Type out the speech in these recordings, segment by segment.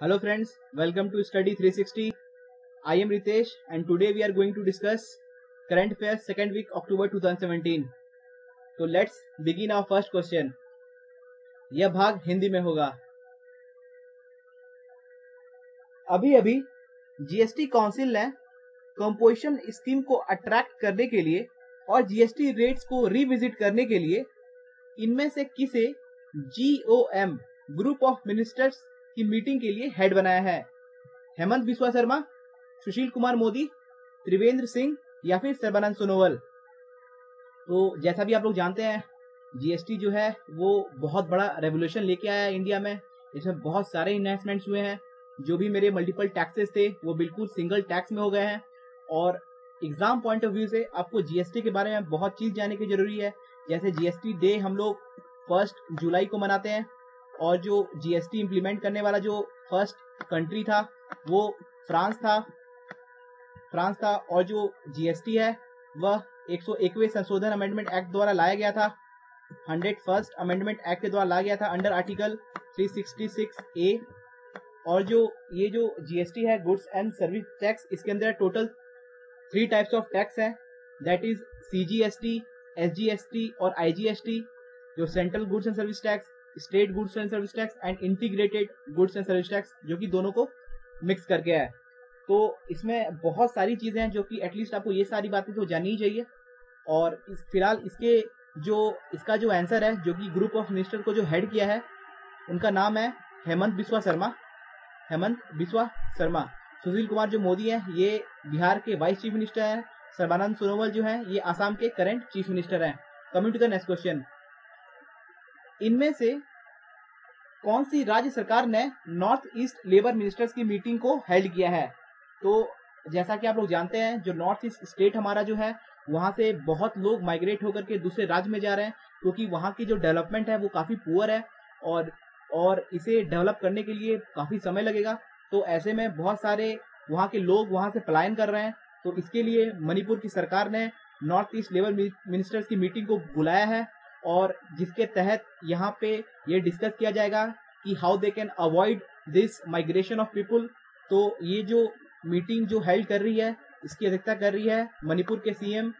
Hello friends welcome to study 360 sixty I am Ritesh and today we are going to discuss current affair second week October 2017 तो let's begin our first question यह भाग हिंदी में होगा। अभी अभी GST council ने composition scheme को attract करने के लिए और जीएसटी रेट्स को रिविजिट करने के लिए इनमें से किसे जीओएम ग्रुप ऑफ़ मिनिस्टर्स की मीटिंग के लिए हेड बनाया है। हेमंत बिस्वा शर्मा, सुशील कुमार मोदी, त्रिवेंद्र सिंह या फिर सर्बानंद सोनोवाल। तो जैसा भी आप लोग जानते हैं जीएसटी जो है, वो बहुत बड़ा रेवोल्यूशन लेके आया है इंडिया में। इसमें बहुत सारे इन्वेस्टमेंट्स हुए हैं। जो भी मेरे मल्टीपल टैक्सेस थे, वो बिल्कुल सिंगल टैक्स में हो गए हैं। और एग्ज़ाम पॉइंट ऑफ़ व्यू से आपको जीएसटी के बारे में बहुत चीज़ जानने की ज़रूरी है। जैसे जीएसटी डे हम लोग फ़र्स्ट जुलाई को मनाते हैं। और जो जीएसटी इम्प्लीमेंट करने वाला जो फ़र्स्ट कंट्री था, वो फ्रांस था। फ्रांस था और जो जीएसटी है, वह एक सौ संशोधन अमेंडमेंट एक्ट द्वारा लाया गया था। हंड्रेड फ़र्स्ट अमेंडमेंट एक्ट के द्वारा लाया गया था अंडर आर्टिकल 366 ए और जो, ये जो जीएसटी है गुड्स एंड सर्विस टैक्स इसके अंदर total three types of tax है। दैट इज़ सीजीएसटी एसजीएसटी और आईजीएसटी जो central goods and service tax state goods and service tax and integrated goods and service tax, जो कि दोनों को मिक्स करके है। तो इसमें बहुत सारी चीज़ें हैं जो कि एटलीस्ट आपको ये सारी बातें तो जाननी ही चाहिए। और इस, फ़िलहाल इसके जो, इसका जो आंसर है, जो कि ग्रुप ऑफ़ मिनिस्टर को जो हेड किया है, उनका नाम है हेमंत बिस्वा शर्मा। हेमंत बिस्वा शर्मा। सुशील कुमार जो मोदी है, ये बिहार के वाइस चीफ मिनिस्टर हैं। सर्बानंद सोनोवाल जो है, ये आसाम के करंट चीफ मिनिस्टर हैं। Coming to the next question इनमें से कौन सी राज्य सरकार ने नॉर्थ ईस्ट लेबर मिनिस्टर्स की मीटिंग को हेल्ड किया है? तो जैसा कि आप लोग जानते हैं, जो नॉर्थ ईस्ट स्टेट हमारा जो है, वहाँ से बहुत लोग माइग्रेट होकर के दूसरे राज्य में जा रहे हैं, क्योंकि वहाँ की जो डेवलपमेंट है वो काफ़ी पुअर है और और इसे डेवलप करने के लिए काफ़ी समय लगेगा। तो ऐसे में बहुत सारे वहाँ के लोग वहाँ से पलायन कर रहे हैं। तो इसके लिए मणिपुर की सरकार ने नॉर्थ ईस्ट लेबर मिनिस्टर्स की मीटिंग को बुलाया है। और जिसके तहत यहाँ पे ये डिस्कस किया जाएगा कि how they can avoid this migration of people तो ये जो मीटिंग जो हेल्ड कर रही है, इसकी अध्यक्षता कर रही है मणिपुर के CM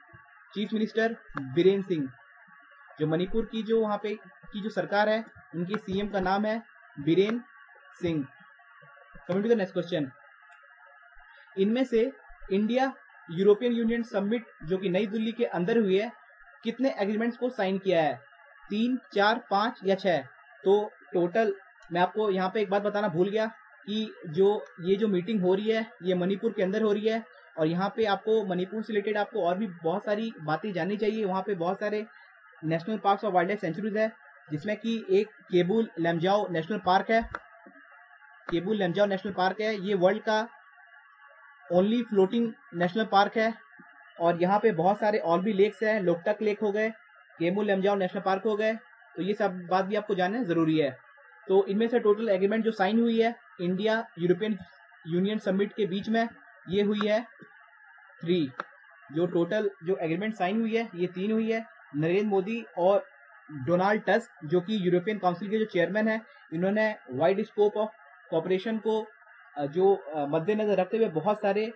chief minister Birendra Singh जो मणिपुर की जो वहाँ पे की जो सरकार है, उनके सीएम का नाम है Birendra Singh coming to the next question इनमें से इंडिया यूरोपियन यूनियन समिट जो कि नई दिल्ली के अंदर हुई है कितने एग्रीमेंट्स को साइन किया है? तीन, चार, पाँच या छह? तो टोटल मैं आपको यहाँ पे एक बात बताना भूल गया कि जो, ये जो मीटिंग हो रही है, ये मणिपुर के अंदर हो रही है और यहाँ पे आपको मणिपुर से रिलेटेड आपको और भी बहुत सारी बातें जाननी चाहिए। वहाँ पे बहुत सारे नेशनल पार्क और वाइल्ड लाइफ सेंचुरीज है, जिसमें कि एक केबुल लेमजाओ नेशनल पार्क है। केबुल लेमजाओ नेशनल पार्क है। ये वर्ल्ड का ओनली फ्लोटिंग नेशनल पार्क है। और यहाँ पे बहुत सारे और भी लेक्स हैं लोकटक लेक हो गए केबुल लेमजाओ नेशनल पार्क हो गए तो ये सब बात भी आपको जानना ज़रूरी है। तो इनमें से टोटल एग्रीमेंट जो साइन हुई है इंडिया यूरोपियन यूनियन समिट के बीच में, ये हुई है थ्री जो टोटल जो एग्रीमेंट साइन हुई है, ये तीन हुई है। नरेंद्र मोदी और डोनाल्ड टस्क जो कि यूरोपियन काउंसिल के जो चेयरमैन है, इन्होंने वाइड स्कोप ऑफ़ कॉपरेशन को जो मद्देनजर रखते हुए बहुत सारे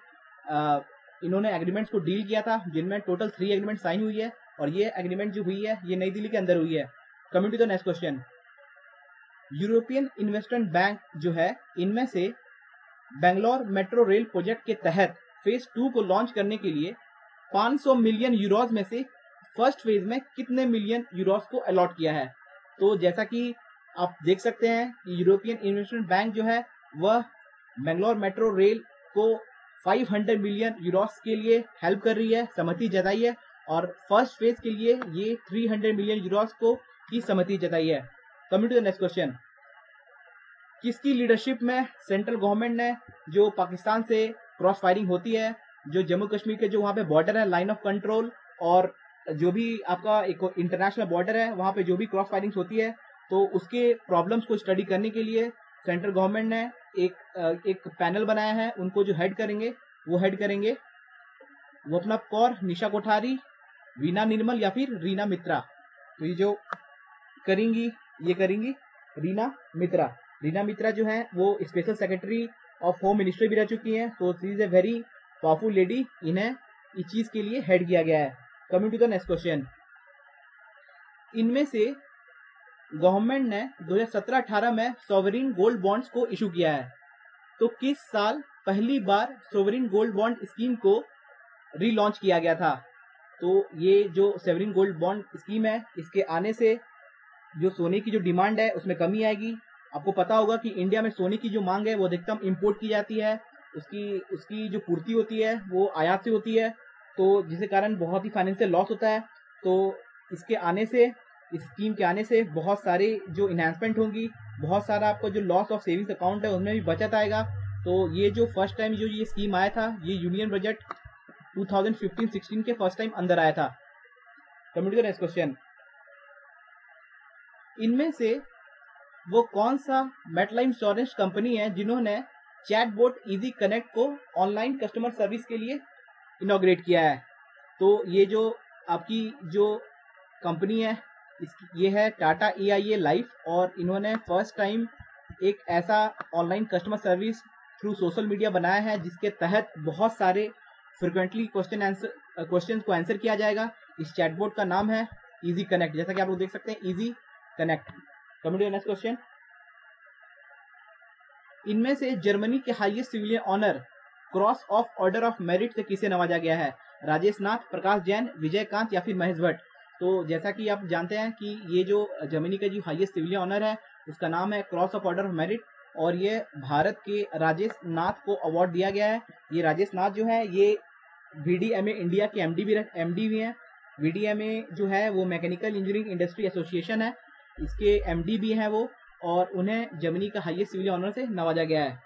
इन्होंने एग्रीमेंट्स को डील किया था, जिनमें टोटल थ्री एग्रीमेंट साइन हुई है, और ये एग्रीमेंट जो हुई है, ये नई दिल्ली के अंदर हुई है। Coming to the next question European Investment Bank जो है, इनमें से बेंगलोर मेट्रो रेल प्रोजेक्ट के तहत फ़ेज़ टू को लॉन्च करने के लिए 500 मिलियन यूरोज में से फ़र्स्ट फ़ेज़ में कितने मिलियन यूरोज को अलॉट किया है? तो जैसा कि आप देख सकते हैं कि यूरोपियन इन्वेस्टमेंट बैंक जो है, वह बेंगलोर मेट्रो रेल को 500 मिलियन यूरोस के लिए हेल्प कर रही है, सहमति जताई है और फ़र्स्ट फ़ेज़ के लिए ये 300 मिलियन यूरोस को की सहमति जताई है। Coming to the next question. किसकी लीडरशिप में सेंट्रल गवर्नमेंट ने जो पाकिस्तान से क्रॉस फायरिंग होती है, जो जम्मू कश्मीर के जो वहाँ पे बॉर्डर है, लाइन ऑफ़ कंट्रोल और जो भी आपका एक इंटरनेशनल बॉर्डर है, वहाँ पे जो भी क्रॉस फायरिंग होती है तो उसके प्रॉब्लम्स को स्टडी करने के लिए सेंट्रल गवर्नमेंट ने एक एक पैनल बनाया है, उनको जो हेड करेंगे, वो हेड करेंगे। वो अपना कौर, निशा कोठारी वीना निर्मल या फिर रीना मित्रा। तो ये जो करेंगी, ये करेंगी रीना मित्रा। रीना मित्रा जो है, वो special secretary of home ministry भी रह चुकी हैं तो she is a very powerful lady इन्हें इस चीज़ के लिए हेड किया गया है। Coming to the next question इनमें से गवर्नमेंट ने 2017-18 में सोवरिन गोल्ड बॉन्ड्स को इशू किया है। तो किस साल पहली बार सोवरिन गोल्ड बॉन्ड स्कीम को रीलॉन्च किया गया था? तो ये जो सेवरिन गोल्ड बॉन्ड स्कीम है, इसके आने से जो सोने की जो डिमांड है, उसमें कमी आएगी। आपको पता होगा कि इंडिया में सोने की जो मांग है, वो अधिकतम इम्पोर्ट की जाती है। उसकी उसकी जो पूर्ति होती है, वो आयात से होती है। तो जिसके कारण बहुत ही फाइनेंशियल लॉस होता है। तो इसके आने से इस स्कीम के आने से बहुत सारे जो इन्हांसमेंट होंगी, बहुत सारा आपको जो लॉस ऑफ़ सेविंग्स अकाउंट है उसमें भी बचत आएगा। तो ये जो फ़र्स्ट टाइम जो ये स्कीम आया था, ये यूनियन बजट 2015-16 के फ़र्स्ट टाइम अंदर आया था। कमिंग टू नेक्स्ट क्वेश्चन इनमें से वो कौन सा मेटलाइन इंश्योरेंस कंपनी है जिन्होंने चैट बोट इजी कनेक्ट को ऑनलाइन कस्टमर सर्विस के लिए इनोग्रेट किया है? तो ये जो आपकी जो कंपनी है ये है टाटा ए आई ए लाइफ और इन्होंने फ़र्स्ट टाइम एक ऐसा online customer service through social media बनाया है, जिसके तहत बहुत सारे फ्रिक्वेंटली क्वेश्चन आंसर क्वेश्चन को आंसर किया जाएगा। इस चैटबोर्ड का नाम है इजी कनेक्ट जैसा कि आप लोग देख सकते हैं easy connect coming next question इनमें से जर्मनी के highest civilian honour cross of order of merit से किसे नवाजा गया है? राजेश नाथ, प्रकाश जैन, विजयकांत या फिर महेश भट्ट? तो जैसा कि आप जानते हैं कि ये जो जर्मनी का जो हाईएस्ट सिविलियन ऑनर है, उसका नाम है cross of order of merit और ये भारत के राजेश नाथ को अवार्ड दिया गया है। ये राजेश नाथ जो है, ये वीडीएमए इंडिया के एमडी भी एमडी भी हैं। वीडीएमए जो है, वो मैकेनिकल इंजीनियरिंग इंडस्ट्री एसोसिएशन है। इसके एमडी भी हैं वो, और उन्हें जर्मनी का हाईएस्ट सिविल ऑनर से नवाजा गया है।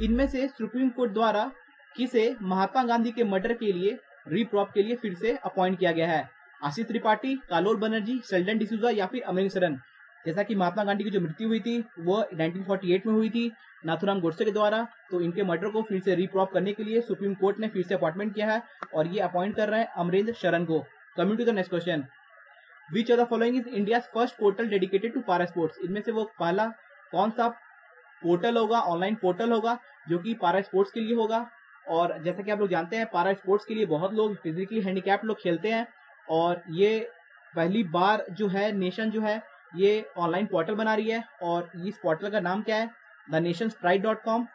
इनमें से सुप्रीम कोर्ट द्वारा किसे महात्मा गांधी के मर्डर के लिए रीप्रॉप के लिए फिर से अपॉइंट किया गया है। आशीष त्रिपाठी कालोर बनर्जी सेल्डन डिसूजा या फिर अमरिंग सरन जैसा कि महात्मा गांधी की जो मृत्यु हुई थी, वो 1948 में हुई थी, नाथुराम गोडसे के द्वारा। तो इनके मर्डर को फिर से रीप्रॉप करने के लिए सुप्रीम कोर्ट ने फिर से अपॉइंटमेंट किया है और ये अपॉइंट कर रहे हैं अमरेंद्र शरण को। Coming to the next question which of the following is India first portal dedicated to para sports इनमें से वो पहला कौन सा पोर्टल होगा ऑनलाइन पोर्टल होगा, जो कि पारा स्पोर्ट्स के लिए होगा। और जैसा कि आप लोग जानते हैं, पारा स्पोर्ट्स के लिए बहुत लोग फिजिकली हैंडीकैप लोग खेलते हैं और ये पहली बार जो है नेशन जो है, ये ऑनलाइन पोर्टल बना रही है और इस पोर्टल का नाम क्या है? The nation sprite dot com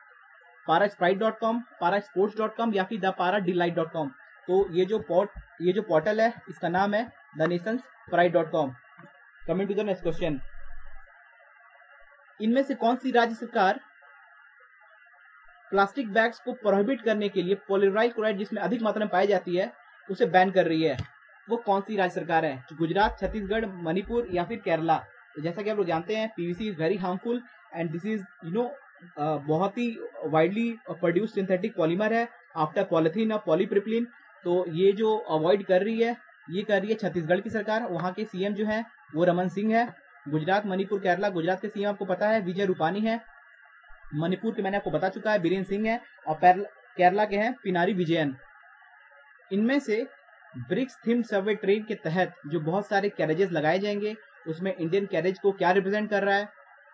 para sprite dot com para sports dot com या फिर द पारा डिलाइट डॉट कॉम तो ये जो पोर्ट ये जो पोर्टल है, इसका नाम है the nation sprite dot com coming to the next question इनमें से कौन सी राज्य सरकार प्लास्टिक बैग्स को प्रोहिबिट करने के लिए पोलिराइल क्लोराइड जिसमें अधिक मात्रा में पाई जाती है, उसे बैन कर रही है। वो कौन सी राज्य सरकार है? गुजरात, छत्तीसगढ़, मणिपुर या फिर केरला? तो जैसा कि आप लोग जानते हैं PVC is very harmful and this is you know बहुत ही वाइडली प्रोड्यूस सिंथेटिक पॉलीमर है आफ्टर पॉलिथीन और पॉलीप्रिपलिन तो ये जो अवॉइड कर रही है, ये कर रही है छत्तीसगढ़ की सरकार। वहाँ के सीएम जो है, वो रमन सिंह है। गुजरात, मणिपुर, केरला, गुजरात के सीएम आपको पता है, विजय रूपानी है। मणिपुर के मैंने आपको बता चुका है, बीरेन सिंह है और केरला के हैं पिनारी विजयन। इनमें से ब्रिक्स थीम सर्वे ट्रेन के तहत जो बहुत सारे कैरेजेस लगाए जाएँगे, उसमें इंडियन कैरेज को क्या रिप्रेजेंट कर रहा है?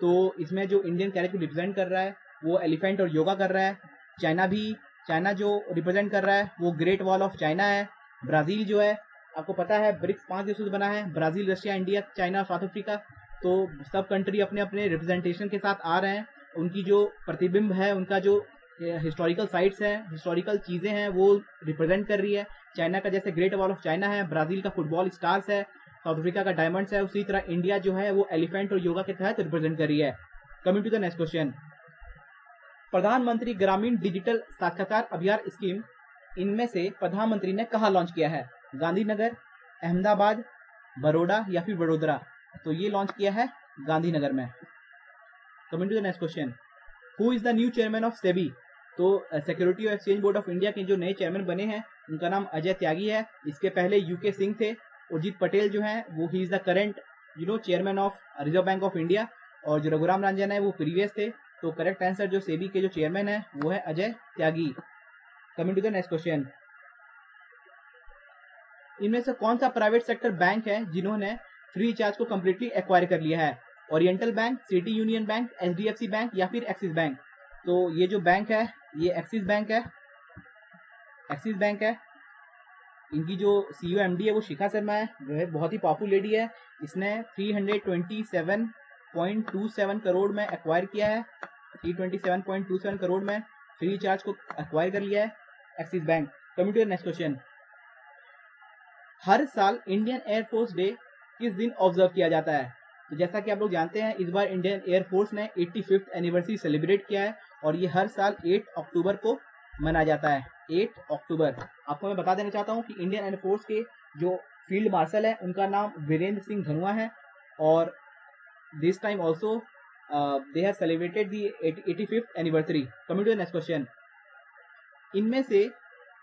तो इसमें जो इंडियन कैरेज को रिप्रेजेंट कर रहा है, वो एलिफेंट और योगा कर रहा है। चाइना भी चाइना जो रिप्रेजेंट कर रहा है, वो ग्रेट वॉल ऑफ़ चाइना है। ब्राज़ील जो है, आपको पता है, ब्रिक्स पाँच देशों से बना है। Brazil Russia India China South Africa तो सब कंट्री अपने अपने रिप्रेजेंटेशन के साथ आ रहे हैं। उनकी जो प्रतिबिंब है, उनका जो हिस्टोरिकल साइट्स है हिस्टोरिकल चीज़ें हैं, वो रिप्रेजेंट कर रही है। चाइना का जैसे ग्रेट वॉल ऑफ़ चाइना है, ब्राज़ील का फुटबॉल स्टार्स है साउथ अफ्रीका का डायमंड्स है, उसी तरह इंडिया जो है, वो एलिफेंट और योगा के तहत रिप्रेजेंट कर रही है। Coming to the next question प्रधानमंत्री ग्रामीण डिजिटल साक्षरता अभियान स्कीम, इनमें से प्रधानमंत्री ने कहा लॉन्च किया है? गांधीनगर, अहमदाबाद बड़ोड़ा या फिर वडोदरा? तो ये लॉन्च किया है गांधीनगर में। Coming to the next question who is the new chairman of SEBI तो security exchange board of India के जो नए चेयरमैन बने हैं, उनका नाम अजय त्यागी है। इसके पहले यूके सिंह थे। उर्जित पटेल जो है, वो ही is the current you know chairman of Reserve Bank of India और जो रघुराम रंजन है, वो प्रीवियस थे। तो करेक्ट आंसर जो सेबी के जो चेयरमैन है, वो है Ajay Tyagi. Coming to the next question इनमें से कौन सा प्राइवेट सेक्टर बैंक है जिन्होंने फ्री चार्ज को कम्प्लीटली एक्वायर कर लिया है? Oriental Bank City Union Bank H Bank या फिर एक्सिस बैंक तो ये जो बैंक है, ये एक्सिस बैंक है। एक्सिस बैंक है। इनकी जो सीईओ एमडी है, वो शिखा शर्मा है। जो है, बहुत ही पावरफुल लेडी है। इसने 327.27 करोड़ में एक्वायर किया है। 327.27 करोड़ में फ्री चार्ज को एक्वायर कर लिया है Axis Bank coming to next question हर साल इंडियन एयरफोर्स डे किस दिन ऑब्ज़र्व किया जाता है? तो जैसा कि आप लोग जानते हैं, इस बार इंडियन एयरफोर्स ने 85th एनिवर्सरी सेलिब्रेट किया है और ये हर साल 8 अक्टूबर को मनाया जाता है। 8 अक्टूबर आपको मैं बता देना चाहता हूँ कि इंडियन एयरफोर्स के जो फ़ील्ड मार्शल है, उनका नाम वीरेंद्र सिंह धनुआ है और this time also they have celebrated the eighty fifth anniversary coming to next question इनमें से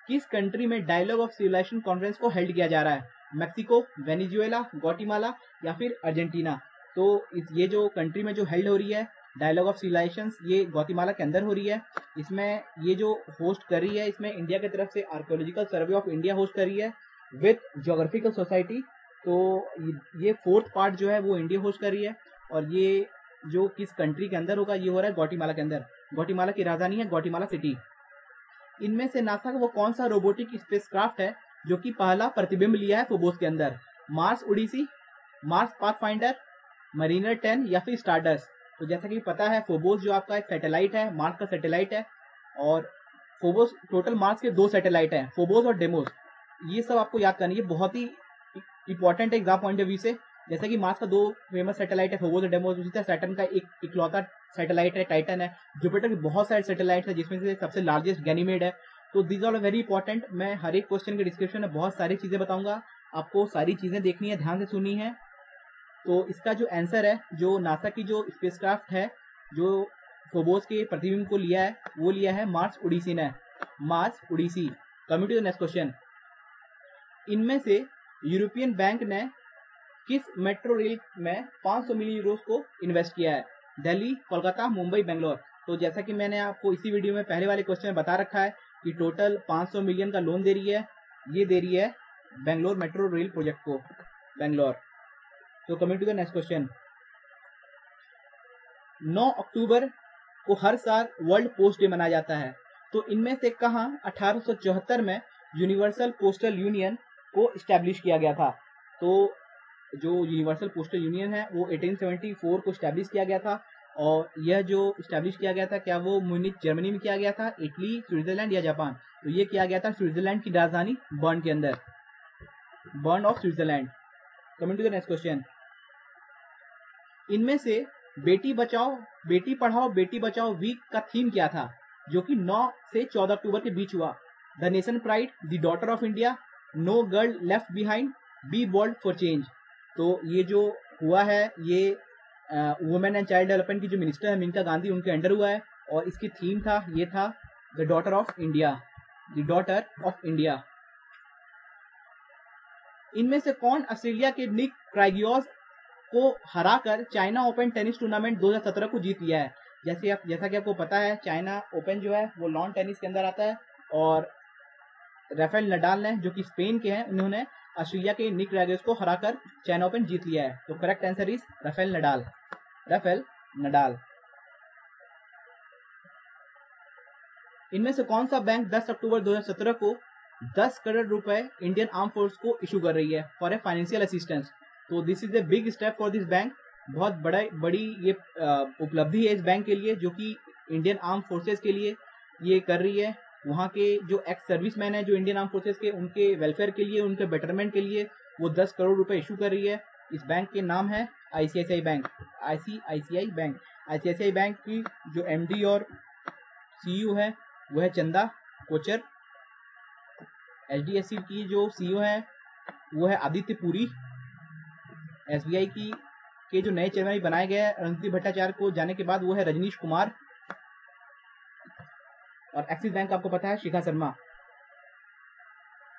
किस कंट्री में डायलॉग ऑफ़ सिविलाइजेशन कॉन्फ्रेंस को हेल्ड किया जा रहा है? मैक्सिको वेनिजुएला गोटीमाला या फिर अर्जेंटीना तो ये जो कंट्री में जो हेल्ड हो रही है डायलॉग ऑफ़ सिविलाइजेशन ये गौतीमाला के अंदर हो रही है। इसमें ये जो होस्ट कर रही है, इसमें इंडिया की तरफ़ से archaeological survey of India host कर रही है विथ जोग्राफिकल सोसाइटी तो ये फोर्थ पार्ट जो है, वो इंडिया होस्ट कर रही है। और ये जो किस कंट्री के अंदर होगा, ये हो रहा है गौटीमाला के अंदर। गौटीमाला की राजधानी है गौटीमाला सिटी इनमें से नासा का वो कौन सा रोबोटिक स्पेसक्राफ्ट है, जो कि पहला प्रतिबिंब लिया है फोबोस के अंदर? Mars Odyssey Mars Pathfinder Mariner ten या फिर स्टारडस्ट तो जैसा कि पता है फोबोस जो आपका एक सैटेलाइट है मार्स का सैटेलाइट है, और फोबोस टोटल मार्स के दो सैटेलाइट हैं फोबोस और डेमोस ये सब आपको याद करनी है बहुत ही इंपॉर्टेंट है एग्ज़ाम पॉइंट ऑफ़ व्यू से। जैसे कि मार्स का दो फ़ेमस सैटेलाइट है फोबोस और डेमोस उसी तरह सैटन का एक इकलौता सैटेलाइट है टाइटन है। जुपिटर के बहुत सारे सैटेलाइट है, जिसमें से सबसे लार्जेस्ट गैनीमेड है। तो दीज आर वेरी इंपॉर्टेंट मैं हर एक क्वेश्चन के डिस्क्रिप्शन में बहुत सारी चीज़ें बताऊँगा। आपको सारी चीज़ें देखनी है, ध्यान से सुननी है। तो इसका जो आंसर है, जो नासा की जो स्पेसक्राफ्ट है, जो फोबोस के प्रतिबिंब को लिया है, वो लिया है मार्स उड़ीसी ने। Mars Odyssey coming to the next question इनमें से यूरोपियन बैंक ने किस मेट्रो रेल में 500 मिलियन यूरोस को इन्वेस्ट किया है? दिल्ली, कोलकाता, मुंबई, बेंगलोर। तो जैसा कि मैंने आपको इसी वीडियो में पहले वाले क्वेश्चन में बता रखा है कि टोटल 500 मिलियन का लोन दे रही है, ये दे रही है बेंगलोर मेट्रो रेल प्रोजेक्ट को बेंगलोर तो coming to the next question 9 अक्टूबर को हर साल वर्ल्ड पोस्ट डे मनाया जाता है। तो इनमें से कहा अठारह सौ चौहत्तर में यूनिवर्सल पोस्टल यूनियन को स्टैब्लिश किया गया था? तो जो यूनिवर्सल पोस्टल यूनियन है, वो 1874 को स्टैब्लिश किया गया था और यह जो स्टैब्लिश किया गया था, क्या वो म्यूनिच जर्मनी में किया गया था? इटली स्विट्जरलैंड या जापान तो ये किया गया था स्विट्जरलैंड की राजधानी बर्न के अंदर। Bern of Switzerland coming to the next question इनमें से बेटी बचाओ, बेटी पढ़ाओ, बेटी बचाओ वीक का थीम क्या था? जो कि 9 से 14 अक्टूबर के बीच हुआ। The nation pride the daughter of India no girl left behind be bold for change तो ये जो हुआ है, ये वुमेन एंड चाइल्ड डेवलपमेंट की जो मिनिस्टर है, मिनका गांधी, उनके अंडर हुआ है और इसकी थीम था, ये था the daughter of India the daughter of India इनमें से कौन ऑस्ट्रेलिया के निक क्राइगियोस को हराकर चाइना ओपन टेनिस टूर्नामेंट 2017 को जीत लिया है। जैसे आप, जैसा कि आपको पता है, चाइना ओपन जो है, वो लॉन टेनिस के अंदर आता है और राफेल नडाल ने, जो कि स्पेन के हैं, उन्होंने ऑस्ट्रेलिया के निक रैगेस को हराकर चाइना ओपन जीत लिया है। तो correct answer is Rafael Nadal. Rafael Nadal. इनमें से कौन सा बैंक 10 अक्टूबर 2017 को 10 करोड़ रुपए इंडियन आर्म फोर्स को इशू कर रही है फॉर ए फाइनेंशियल असिस्टेंस तो this is a big step for this bank बहुत बड़ा बड़ी ये उपलब्धि है इस बैंक के लिए, जो कि इंडियन आर्म फोर्सेस के लिए ये कर रही है। वहाँ के जो एक्स सर्विस मैन है, जो इंडियन आर्म फोर्सेस के, उनके वेलफेयर के लिए, उनके बेटरमेंट के लिए वो दस करोड़ रुपए इशू कर रही है। इस बैंक के नाम है ICICI Bank ICICI Bank ICICI Bank की जो एमडी और सीईओ है, वो है चंदा कोचर एच की जो सीईओ है, वो है आदित्य पुरी SBI की, के जो नए चेयरमैन बनाए गए रणदीप भट्टाचार्य को जाने के बाद वो है रजनीश कुमार। और एक्सिस बैंक आपको पता है, शिखा शर्मा।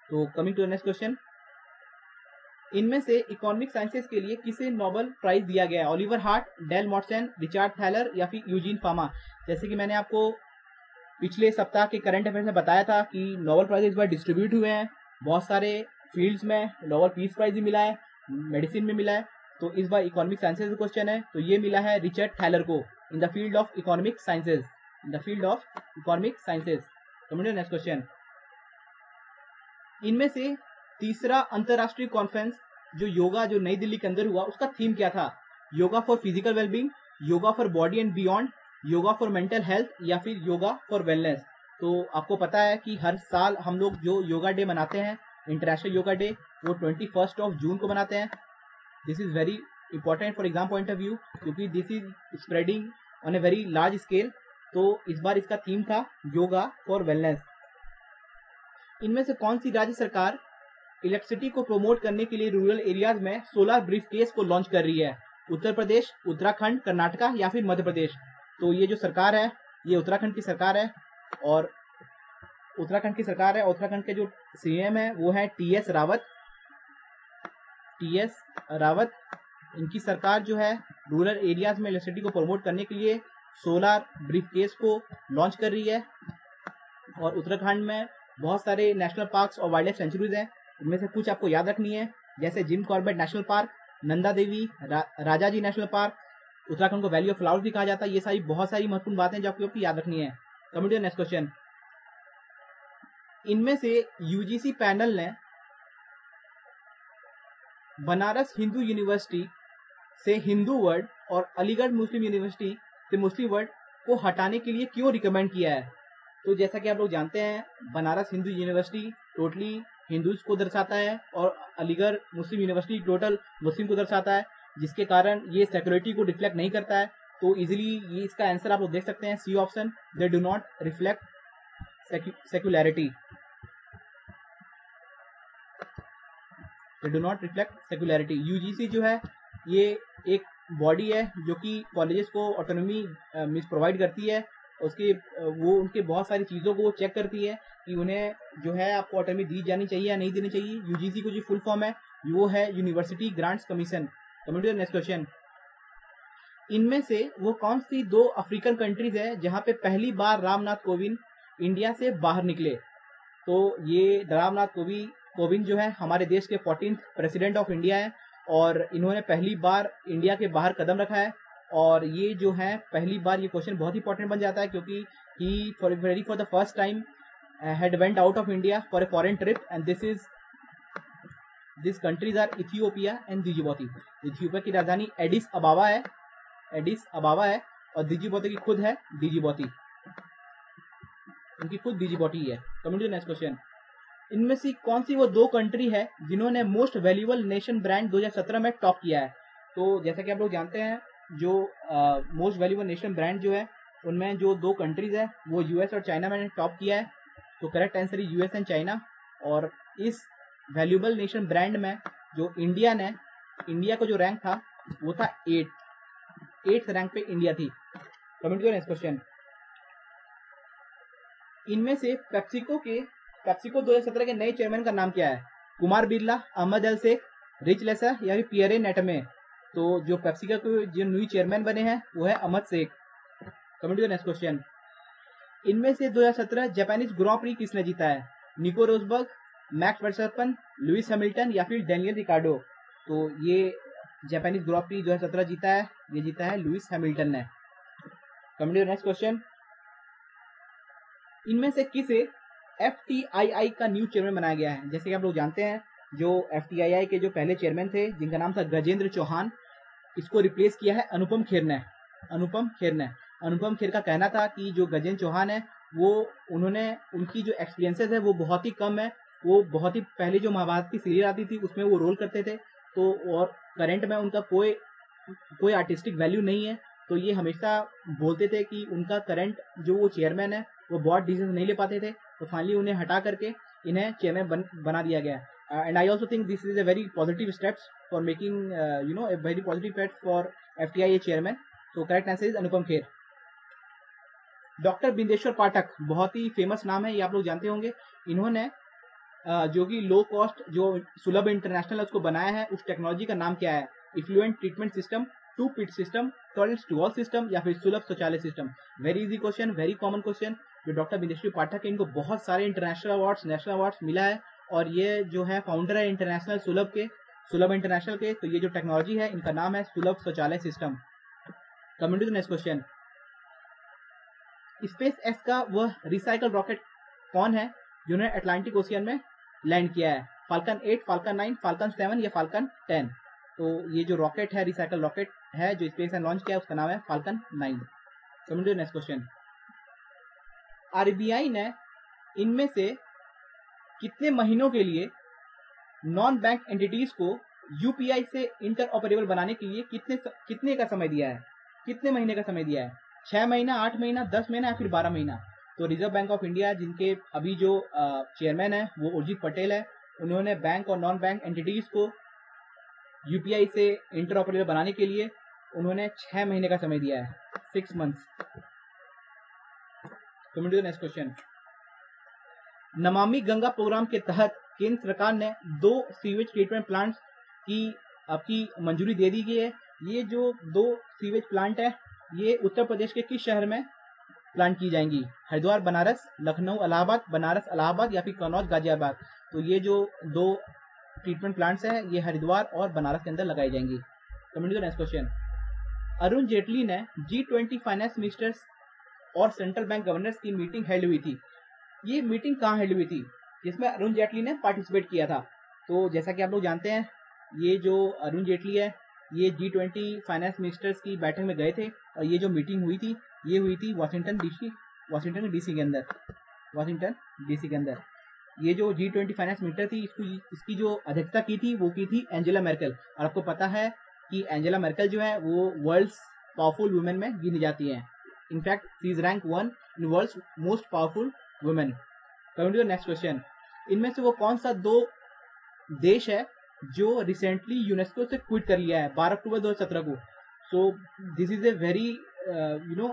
तो कमिंग टू नेक्स्ट क्वेश्चन इनमें से इकोनॉमिक साइंसेस के लिए किसे नोबेल प्राइज दिया गया है? Oliver Hart, Dale Mortensen, Richard Thaler या फिर यूजीन फार्मा जैसे कि मैंने आपको पिछले सप्ताह के करंट अफेयर में बताया था कि नोबेल प्राइज इस बार डिस्ट्रीब्यूट हुए हैं। बहुत सारे फील्ड्स में नोबेल पीस प्राइज भी मिला है। मेडिसिन में मिला है। तो इस बार इकोनॉमिक साइंसेज का क्वेश्चन है। तो ये मिला है रिचर्ड थैलर को in the field of economic sciences in the field of economic sciences coming next question इनमें से तीसरा अंतरराष्ट्रीय कॉन्फ्रेंस जो योगा जो नई दिल्ली के अंदर हुआ, उसका थीम क्या था? Yoga for physical wellbeing yoga for body and beyond yoga for mental health या फिर योगा फॉर वेलनेस तो आपको पता है कि हर साल हम लोग जो योगा डे मनाते हैं इंटरनेशनल योगा डे वो ट्वेंटी फ़र्स्ट ऑफ़ जून को मनाते हैं। This is very important for exam point of view क्योंकि this is spreading on a very large scale तो इस बार इसका थीम था योगा फॉर वेलनेस इनमें से कौन सी राज्य सरकार इलेक्ट्रिसिटी को प्रमोट करने के लिए रूरल एरियाज़ में सोलर ब्रीफ केस को लॉन्च कर रही है? उत्तर प्रदेश, उत्तराखंड, कर्नाटका या फिर मध्य प्रदेश? तो ये जो सरकार है, ये उत्तराखंड की सरकार है और उत्तराखंड की सरकार है उत्तराखंड के जो सीएम है वो है T S Rawat. T S Rawat इनकी सरकार जो है रूरल एरियाज़ में इलेक्ट्रिसिटी को प्रमोट करने के लिए सोलर ब्रीफ केस को लॉन्च कर रही है। और उत्तराखंड में बहुत सारे नेशनल पार्क्स और वाइल्ड लाइफ सेंचुरीज हैं उनमें से कुछ आपको याद रखनी है जैसे Jim Corbett national park Nanda Devi रा, Rajaji national park Uttarakhand को वैली ऑफ़ फ्लावर्स भी कहा जाता है। ये सारी बहुत सारी महत्वपूर्ण बातें जो आपको याद रखनी है। कमिटी नेक्स्ट क्वेश्चन इनमें से यूजीसी पैनल ने बनारस हिंदू यूनिवर्सिटी से हिंदू वर्ड और अलीगढ़ मुस्लिम यूनिवर्सिटी से मुस्लिम वर्ड को हटाने के लिए क्यों रिकमेंड किया है? तो जैसा कि आप लोग जानते हैं, बनारस हिंदू यूनिवर्सिटी टोटली हिंदूज को दर्शाता है और Aligarh Muslim university total Muslim को दर्शाता है, जिसके कारण ये सेक्युलरिटी को रिफ्लेक्ट नहीं करता है। तो इजिली इसका आंसर आप लोग देख सकते हैं C option they do not reflect secularity they do not reflect secularity UGC जो है, ये एक बॉडी है जो कि कॉलेजेस को ऑटोनॉमी मिस प्रोवाइड करती है। उसके वो उनके बहुत सारी चीज़ों को चेक करती है कि उन्हें जो है आपको ऑटोमी दी जानी चाहिए या नहीं देनी चाहिए। यूजीसी को जो फुल फॉर्म है, वो है University Grants Commission committee next question इनमें से वो कौन सी दो अफ्रीकन कंट्रीज़ है जहाँ पे पहली बार रामनाथ कोविंद इंडिया से बाहर निकले तो ये रामनाथ कोविंद कोविंद जो है, हमारे देश के फोर्टीन प्रेसिडेंट ऑफ़ इंडिया है और इन्होंने पहली बार इंडिया के बाहर कदम रखा है और ये जो है, पहली बार ये क्वेश्चन बहुत इंपॉर्टेंट बन जाता है क्योंकि he for very for the first time had went out of India for a foreign trip and this is these countries are Ethiopia and Djibouti. Ethiopia की राजधानी एडिस अबावा है एडिस अबावा है और डिजिबोती की खुद है डिजिबोती उनकी खुद डिजिबोटी है कम्युनिटी नेक्स्ट क्वेश्चन इनमें से कौन सी वो दो कंट्री है जिन्होंने मोस्ट वैल्यूबल नेशन ब्रांड 2017 में टॉप किया है? तो जैसा कि आप लोग जानते हैं, जो मोस्ट वैल्यूबल नेशन ब्रांड जो है, उनमें जो दो कंट्रीज़ है, वो यूएस और चाइना में टॉप किया है। तो करेक्ट आंसर है यूएस एंड चाइना और इस वैल्यूबल नेशन ब्रांड में जो इंडिया ने इंडिया का जो रैंक था, वो था एट एट रैंक पे इंडिया थी। कमेंट करो नेक्स्ट क्वेश्चन इनमें से पेप्सिको के पेप्सिको 2017 के नए चेयरमैन का नाम क्या है? Kumar Birla, Ahmed al Sheikh, Rich Lesser या फिर पियरे नेटमे। तो जो पेप्सिका के जो न्यू चेयरमैन बने हैं, वो है Ahmed Sheikh. Coming next question इनमें से 2017 जापानीज ग्रॉ प्री किसने जीता है? Nico Rosberg Max Verstappen Lewis Hamilton या फिर डेनियल रिकार्डो तो ये जापानीज ग्रॉ प्री 2017 जीता है, ये जीता है लुइस हैमिल्टन ने। कमेंट नेक्स्ट क्वेश्चन इनमें से किसे एफटीआईआई का न्यू चेयरमैन बनाया गया है? जैसे कि आप लोग जानते हैं, जो एफटीआईआई के जो पहले चेयरमैन थे, जिनका नाम था गजेंद्र चौहान, इसको रिप्लेस किया है अनुपम खेर ने अनुपम खेर ने अनुपम खेर का कहना था कि जो गजेंद्र चौहान है, वो उन्होंने, उनकी जो एक्सपीरियंसेस है, वो बहुत ही कम है। वो बहुत ही पहले जो महाभारत की सीरियल आती थी, उसमें वो रोल करते थे। तो और करंट में उनका कोई कोई आर्टिस्टिक वैल्यू नहीं है। तो ये हमेशा बोलते थे कि उनका करंट जो वो चेयरमैन है वो बहुत डिसीज़न नहीं ले पाते थे। तो फाइनली उन्हें हटा करके इन्हें चेयरमैन बन, बना दिया गया। And I also think this is a very positive steps for making you know a very positive fact for F T chairman तो correct answer is Anupam Kher doctor Bindeshwar Pathak बहुत ही famous नाम है ये आप लोग जानते होंगे। इन्होंने जो कि लो कॉस्ट जो सुलभ इंटरनेशनल उसको बनाया है उस टेक्नोलॉजी का नाम क्या है? Effluent treatment system two pit system toilet two all system या फिर Sulabh Shauchalaya system very easy question very common question जो डॉक्टर बिंदेश्वर पाठक है, इनको बहुत सारे इंटरनेशनल अवार्ड्स नेशनल अवार्ड्स मिला है और ये जो है फाउंडर है इंटरनेशनल सुलभ के, सुलभ इंटरनेशनल के तो ये जो टेक्नोलॉजी है, इनका नाम है Sulabh Shauchalaya system coming to the next question SpaceX का वह रिसाइकल रॉकेट कौन है, जिन्होंने अटलांटिक ओशियन में लैंड किया है? Falcon eight Falcon nine Falcon seven या फाल्कन टेन तो ये जो रॉकेट है रिसाइकल रॉकेट है, जो स्पेस ने लॉन्च किया है, उसका नाम है Falcon nine coming to next question RBI ने इनमें से कितने महीनों के लिए नॉन बैंक एंटिटीज को यूपीआई से इंटर ऑपरेबल बनाने के लिए कितने कितने का समय दिया है? कितने महीने का समय दिया है? छह महीना, आठ महीना, दस महीना या फिर बारह महीना? तो रिज़र्व बैंक ऑफ़ इंडिया जिनके अभी जो चेयरमैन है, वो उर्जित पटेल है, उन्होंने बैंक और नॉन बैंक एंटिटीज को यूपीआई से इंटर ऑपरेबल बनाने के लिए उन्होंने छह महीने का समय दिया है six months next question Namami Ganga programme के तहत केंद्र सरकार ने दो सीवेज ट्रीटमेंट प्लांट की, आपकी मंजूरी दे दी गई है। ये जो दो सीवेज प्लांट है, ये उत्तर प्रदेश के किस शहर में प्लांट की जाएँगी? हरिद्वार, बनारस, लखनऊ इलाहाबाद बनारस इलाहाबाद या फिर कन्नौज, गाजियाबाद? तो ये जो दो ट्रीटमेंट प्लांट्स हैं, ये हरिद्वार और बनारस के अंदर लगाई जाएँगी। Coming next question Arun Jaitley ने जी ट्वेंटी फाइनेंस मिनिस्टर्स और सेंट्रल बैंक गवर्नर्स की मीटिंग हेल्ड हुई थी। ये मीटिंग कहाँ हेल्ड हुई थी? जिसमें अरुण जेटली ने पार्टिसिपेट किया था। तो जैसा कि आप लोग जानते हैं, ये जो अरुण जेटली है, ये जी ट्वेंटी फाइनेंस मिनिस्टर्स की बैठक में गए थे और ये जो मीटिंग हुई थी, ये हुई थी वॉशिंगटन डीसी वॉशिंगटन डीसी के अंदर। वॉशिंगटन डीसी के अंदर। ये जो जी ट्वेंटी फाइनेंस मिनिस्टर थी, इसको, इसकी जो अध्यक्षता की थी, वो की थी एंजेला मेर्कल और आपको पता है कि एंजेला मेर्कल जो है, वो वर्ल्ड पावरफुल वुमेन में गिनी जाती है। In fact she is rank one in world most powerful women coming to next question इनमें से वो कौन सा दो देश है जो रिसेंटली यूनेस्को से क्विट कर लिया है? बारह अक्टूबर 2017 को। So this is a very you know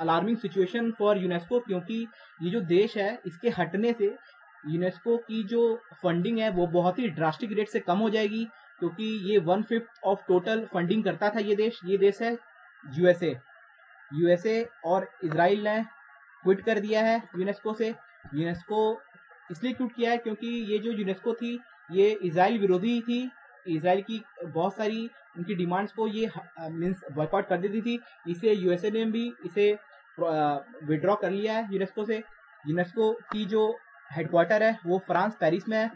alarming situation for UNESCO क्योंकि ये जो देश है, इसके हटने से यूनेस्को की जो फंडिंग है, वो बहुत ही ड्रास्टिक रेट से कम हो जाएगी क्योंकि ये one fifth of total funding करता था ये देश। ये देश है यूएसए यूएसए और इसराइल ने क्विट कर दिया है यूनेस्को से। यूनेस्को इसलिए क्विट किया है क्योंकि ये जो यूनेस्को थी, ये इसराइल विरोधी थी। इसराइल की बहुत सारी उनकी डिमांड्स को ये मीन्स बॉयकॉट कर देती थी। इसे यूएसए ने भी इसे विड्रॉ कर लिया है यूनेस्को से। यूनेस्को की जो हेडक्वार्टर है, वो फ्रांस, पेरिस में है।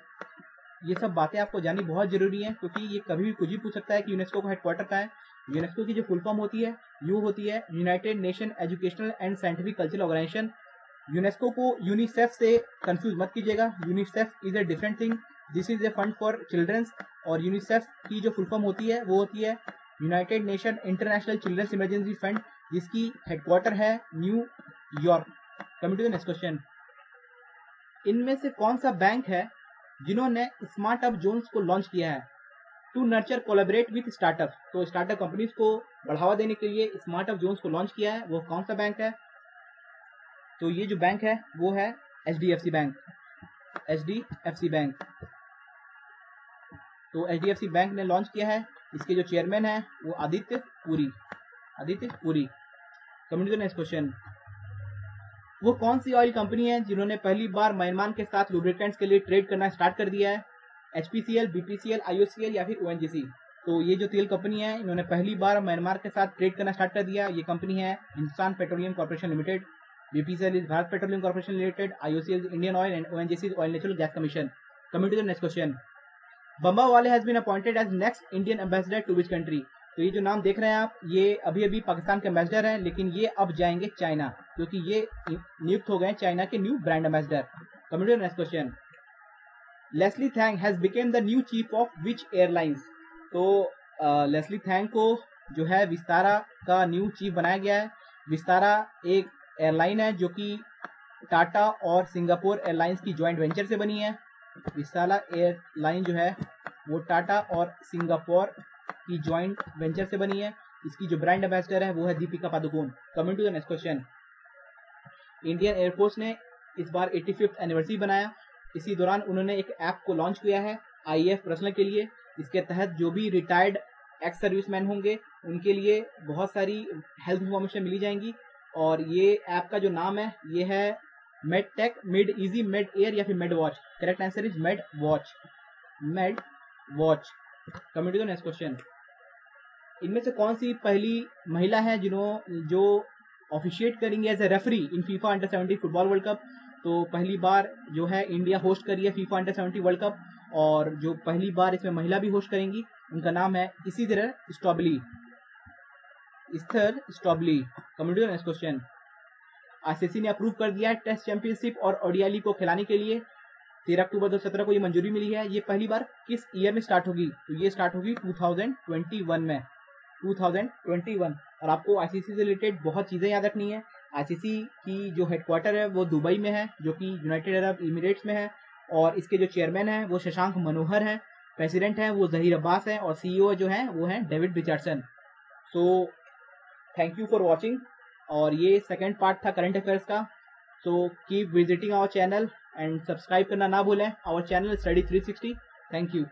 ये सब बातें आपको जाननी बहुत ज़रूरी है, क्योंकि ये कभी भी कुछ भी पूछ सकता है कि यूनेस्को का हेडक्वार्टर का है। यूनेस्को की जो फुल फॉर्म होती है, यू होती है United Nation Educational and Scientific Cultural Organization UNESCO को यूनिसेफ से कंफ्यूज मत कीजिएगा। UNICEF is a different thing this is a fund for childrens और यूनिसेफ की जो फुल फॉर्म होती है, वो होती है United Nation International Childrens Emergency Fund जिसकी हेडक्वार्टर है New York coming to the next question इनमें से कौन सा बैंक है जिन्होंने स्मार्ट अप जोन्स को लॉन्च किया है? To nurture collaborate with startup तो स्टार्टअप कंपनीज़ को बढ़ावा देने के लिए स्मार्ट अप जोन्स को लॉन्च किया है। वो कौन सा बैंक है? तो ये जो बैंक है, वो है H D F C bank H D F C bank तो H D F C bank ने लॉन्च किया है। इसके जो चेयरमैन है, वो Aditya Puri Aditya Puri coming to next question वो कौन सी ऑयल कंपनी है जिन्होंने पहली बार म्यांमार के साथ लुब्रिकेंट्स के लिए ट्रेड करना स्टार्ट कर दिया है? एचपीसीएल बीपीसीएल आईओसीएल या फिर ओएनजीसी तो ये जो तेल कंपनी है, इन्होंने पहली बार म्यांमार के साथ ट्रेड करना स्टार्ट कर दिया। ये कंपनी है Hindustan Petroleum Corporation Limited BPCL is Bharat Petroleum Corporation Limited IOCL Indian Oil and ONGC Oil Natural Gas Commission coming to the next question Bambawale has been appointed as next Indian ambassador to which country तो ये जो नाम देख रहे हैं आप, ये अभी अभी पाकिस्तान के एम्बेसडर हैं, लेकिन ये अब जाएँगे चाइना, क्योंकि ये नियुक्त हो गए चाइना के new brand ambassador coming next question Leslie Thng has became the new chief of which airlines तो लेस्ली थैंग को जो है विस्तारा का न्यू चीफ बनाया गया है। विस्तारा एक एयरलाइन है जो कि टाटा और सिंगापुर एयरलाइंस की ज्वाइंट वेंचर से बनी है। विस्तारा एयरलाइन जो है, वो टाटा और सिंगापुर की ज्वाइंट वेंचर से बनी है। इसकी जो ब्रांड एम्बेसडर है, वो है Deepika Padukone coming to the next question Indian air force ने इस बार एटी फिफ्थ एनिवर्सरी बनाया। इसी दौरान उन्होंने एक ऐप को लॉन्च किया है आई एफ़ पर्सनल के लिए। इसके तहत जो भी रिटायर्ड एक्स सर्विसमैन होंगे, उनके लिए बहुत सारी हेल्थ इन्फॉर्मेशन मिली जाएँगी। और ये ऐप का जो नाम है, ये है med tech med easy med air या फिर med watch correct answer is med watch med watch coming to next question इनमें से कौन सी पहली महिला है जिन्हों जो ऑफिशिएट करेंगे as a referee in FIFA under seventy football world cup तो पहली बार जो है इंडिया होस्ट करी है FIFA under seventy world cup, और जो पहली बार इसमें महिला भी होस्ट करेंगी, उनका नाम है इसी तरह स्टॉबली कमिंग नेक्स्ट क्वेश्चन आईसीसी ने अप्रूव कर दिया है टेस्ट चैंपियनशिप और ओडियाली को खिलाने के लिए। तेरह अक्टूबर दो सत्रह को ये मंजूरी मिली है। ये पहली बार किस ईयर में स्टार्ट होगी? तो ये स्टार्ट होगी 2021 में। 2021 और आपको आईसीसी से रिलेटेड बहुत चीज़ें याद रखनी है। आईसीसी की जो हेडक्वार्टर है, वो दुबई में है, जो कि यूनाइटेड अरब इमिरेट्स में है, और इसके जो चेयरमैन है, वो शशांक मनोहर है प्रेसिडेंट है, वो जहीर अब्बास है, और सीईओ जो है, वो है David Richardson so thank you for watching और ये सेकेंड पार्ट था करंट अफेयर्स का. So keep visiting our channel and subscribe करना ना भूलें. Our channel study 360 thank you